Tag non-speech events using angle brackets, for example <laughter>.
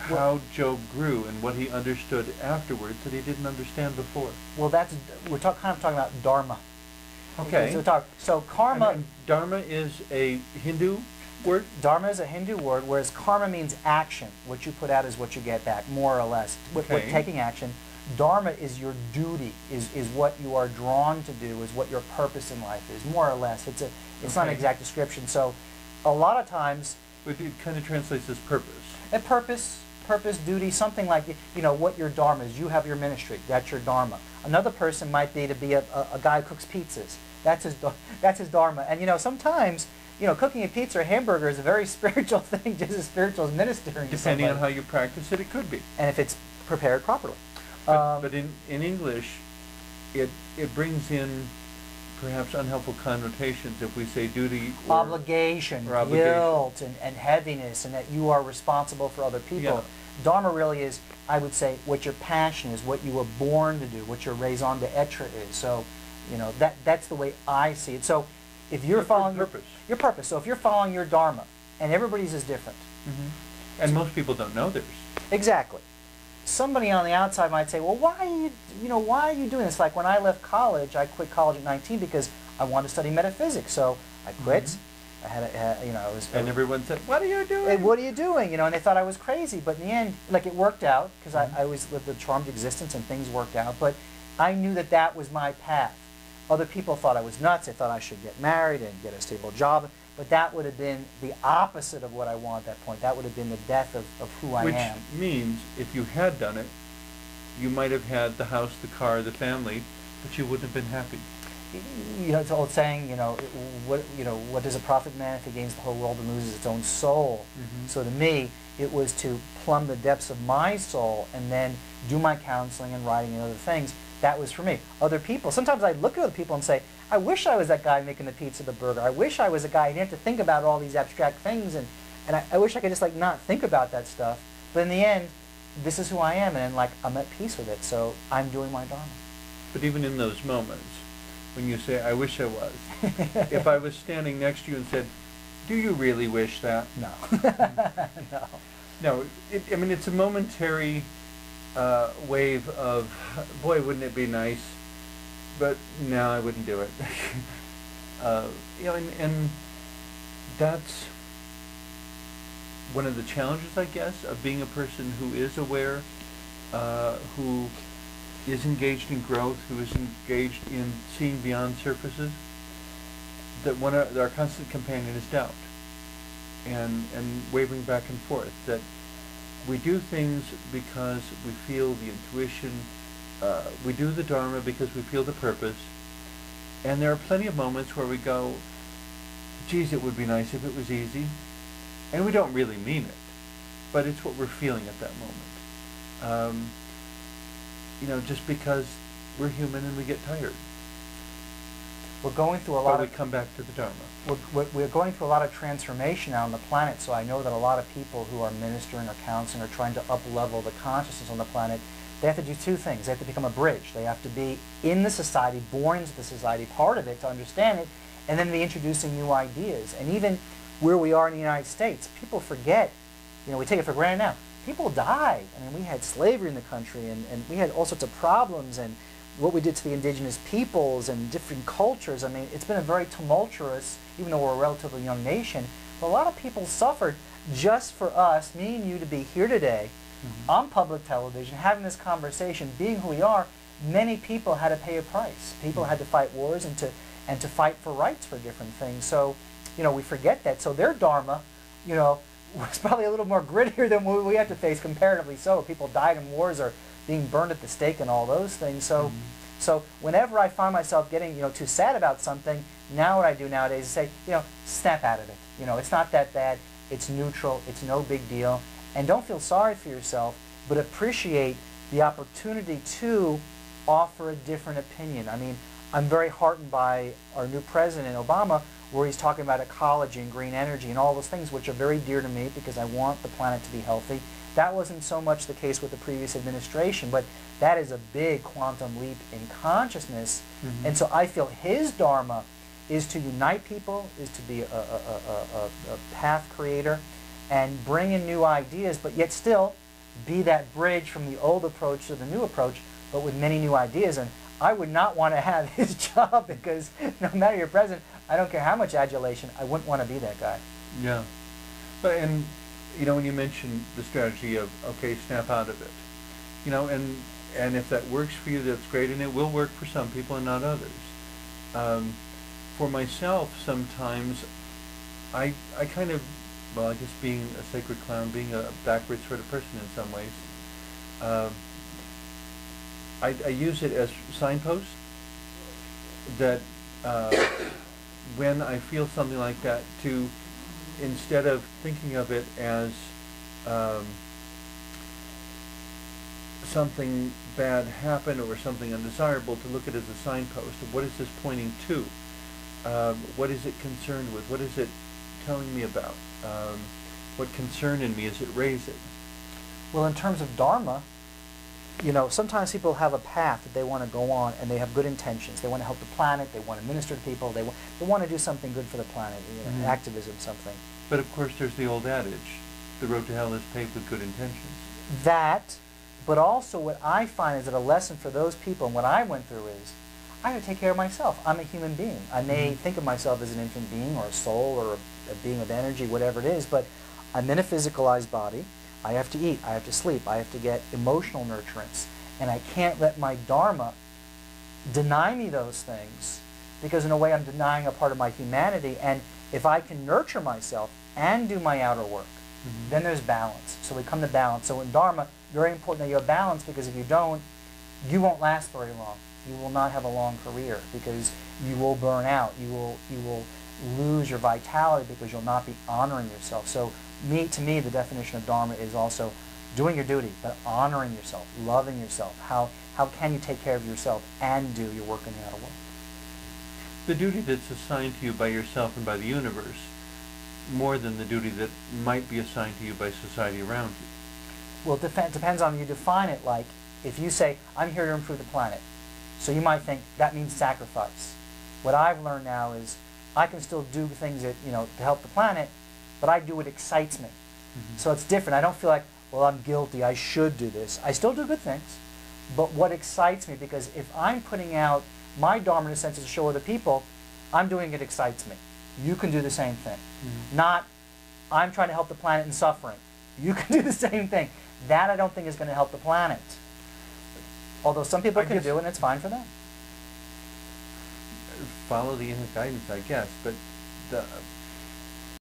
how Job grew and what he understood afterwards that he didn't understand before. Well, that's we're talk, kind of talking about dharma. Okay. So, talk, so karma. Dharma is a Hindu word. Dharma is a Hindu word, whereas karma means action. What you put out is what you get back, more or less. With, with Okay. taking action, dharma is your duty, is, is what you are drawn to do, is what your purpose in life is, more or less. It's a it's not an exact description. So, a lot of times, But it kind of translates as purpose. a purpose, purpose, duty, something like you know what your dharma is. You have your ministry. That's your dharma. Another person might be to be a, a, a guy who cooks pizzas. That's his <laughs> that's his dharma. And you know sometimes you know cooking a pizza or hamburger is a very <laughs> spiritual thing, just as spiritual as ministering. to Depending on how you practice it, it could be. and if it's prepared properly. But, Um, but in, in English, it, it brings in perhaps unhelpful connotations if we say duty or obligation, or obligation. guilt, and, and heaviness, and that you are responsible for other people. Yeah. Dharma really is, I would say, what your passion is, what you were born to do, what your raison d'etre is. So, you know, that that's the way I see it. So, if you're Your following your- purpose. your purpose, so if you're following your dharma, and everybody's is different, mm-hmm. And most people don't know theirs. Exactly. Somebody on the outside might say, "Well, why are you, you know, why are you doing this?" Like when I left college, I quit college at 19 because I wanted to study metaphysics. So I quit. I had, a, uh, you know, I was. Mm-hmm. And everyone said, "What are you doing?" What are you doing? You know, and they thought I was crazy. But in the end, like it worked out because Mm-hmm. I, I always lived a charmed existence and things worked out. But I knew that that was my path. Other people thought I was nuts. They thought I should get married and get a stable job. But that would have been the opposite of what I want at that point. That would have been the death of, of who I Which am. Which means if you had done it, you might have had the house, the car, the family, but you wouldn't have been happy. you know, it's an old saying, you know, what, you know, what does a profit man if he gains the whole world and loses its own soul? Mhm. So to me, it was to plumb the depths of my soul and then do my counseling and writing and other things. That was for me. Other people, sometimes I look at other people and say, I wish I was that guy making the pizza, the burger. I wish I was a guy who didn't have to think about all these abstract things and, and I, I wish I could just like not think about that stuff. But in the end, this is who I am and like I'm at peace with it. So I'm doing my dharma. But even in those moments, when you say, "I wish I was," <laughs> if I was standing next to you and said, "Do you really wish that?" No. <laughs> no. No, it, I mean it's a momentary uh, wave of, boy, wouldn't it be nice? But no, I wouldn't do it. <laughs> uh, you know, and, and that's one of the challenges, I guess, of being a person who is aware, uh, who is engaged in growth, who is engaged in seeing beyond surfaces. That one of our constant companion is doubt and, and wavering back and forth. That we do things because we feel the intuition, uh, we do the Dharma because we feel the purpose, and there are plenty of moments where we go, geez, it would be nice if it was easy, and we don't really mean it, but it's what we're feeling at that moment. Um, you know, just because we're human and we get tired, We're going through a lot but we of come back to the Dharma. we're, we're- going through a lot of transformation now on the planet. So I know that a lot of people who are ministering or counseling or trying to up level the consciousness on the planet, they have to do two things. They have to become a bridge. They have to be in the society, born into the society, part of it to understand it, and then be introducing new ideas. And even where we are in the United States, people forget. You know, we take it for granted now. People died. I mean, we had slavery in the country, and, and we had all sorts of problems, and what we did to the indigenous peoples and different cultures. I mean, it's been a very tumultuous, even though we're a relatively young nation, but a lot of people suffered just for us, me and you, to be here today mm-hmm. on public television, having this conversation, being who we are. Many people had to pay a price. People mm-hmm. had to fight wars and to and to fight for rights for different things. So, you know, we forget that. So their dharma, you know, <laughs> was probably a little more grittier than what we have to face comparatively. So people died in wars or being burned at the stake and all those things. So, mm-hmm. So whenever I find myself getting you know too sad about something, now what I do nowadays is say, you know, snap out of it. You know, it's not that bad. It's neutral. It's no big deal. And don't feel sorry for yourself, but appreciate the opportunity to offer a different opinion. I mean, I'm very heartened by our new president, Obama, where he's talking about ecology and green energy and all those things, which are very dear to me because I want the planet to be healthy. That wasn't so much the case with the previous administration, but that is a big quantum leap in consciousness. Mhm. And so I feel his dharma is to unite people, is to be a, a, a, a, a path creator, and bring in new ideas, but yet still be that bridge from the old approach to the new approach, but with many new ideas. And I would not want to have <laughs> his job because no matter your president, I don't care how much adulation, I wouldn't want to be that guy. Yeah. But, and, you know, when you mentioned the strategy of, okay, snap out of it, you know, and, and if that works for you, that's great, and it will work for some people and not others. Um, for myself, sometimes, I, I kind of, well, I guess being a sacred clown, being a backwards sort of person in some ways, uh, I, I use it as signpost that uh, when I feel something like that, to instead of thinking of it as um, something bad happened or something undesirable, to look at it as a signpost what is this pointing to? Um, what is it concerned with? What is it telling me about? Um, what concern in me is it raising? Well, in terms of Dharma, you know, sometimes people have a path that they want to go on and they have good intentions. They want to help the planet, they want to minister to people, they, wa- they want to do something good for the planet, you know, Mhm. activism, something. But of course, there's the old adage, the road to hell is paved with good intentions. That, but also what I find is that a lesson for those people and what I went through is I got to take care of myself. I'm a human being. I may Mhm. think of myself as an infant being or a soul or a, a being of energy, whatever it is, but I'm in a physicalized body. I have to eat. I have to sleep. I have to get emotional nurturance. And I can't let my dharma deny me those things because in a way I'm denying a part of my humanity. And if I can nurture myself and do my outer work, Mhm. then there's balance. So we come to balance. So in Dharma, very important that you have balance because if you don't, you won't last very long. You will not have a long career because you will burn out. You will you will lose your vitality because you'll not be honoring yourself. So me to me the definition of Dharma is also doing your duty, but honoring yourself, loving yourself. How how can you take care of yourself and do your work in the outer world? The duty that's assigned to you by yourself and by the universe, more than the duty that might be assigned to you by society around you. Well, it depends on you define it like if you say, I'm here to improve the planet. So you might think that means sacrifice. What I've learned now is I can still do things that, you know, to help the planet, but I do what excites me. So it's different. I don't feel like, well, I'm guilty. I should do this. I still do good things. But what excites me, because if I'm putting out my Dharma in a sense to show other people, I'm doing it excites me. You can do the same thing. Mhm. Not, I'm trying to help the planet in suffering. You <laughs> can do the same thing. That I don't think is going to help the planet. Although some people I can do it and it's fine for them. Follow the inner guidance, I guess. But the